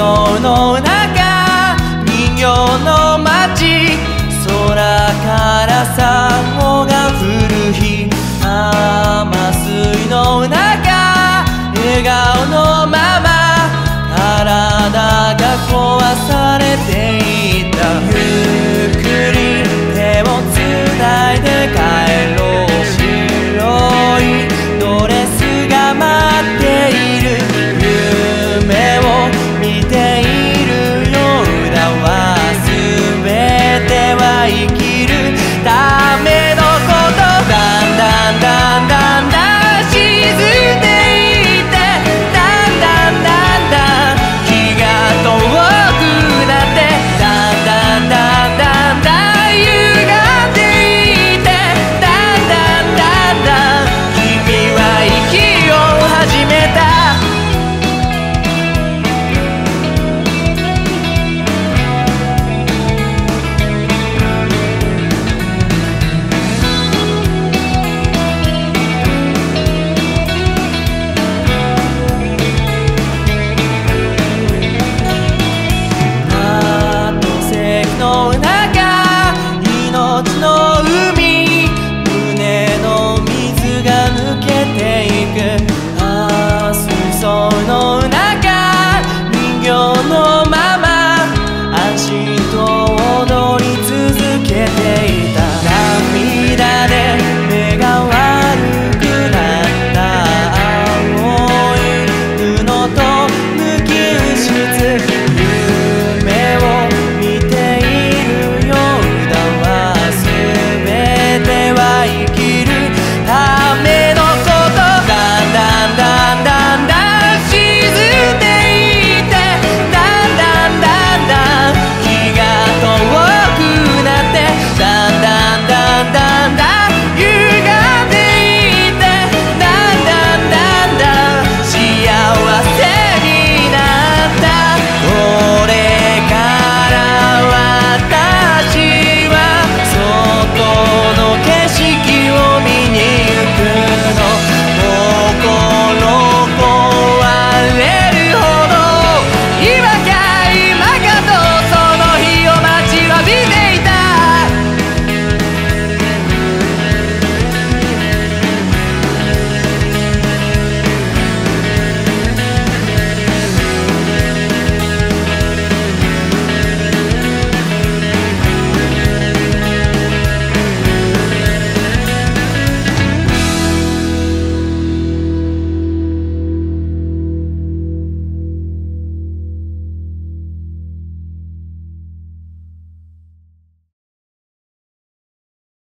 想の中人形の街空からさ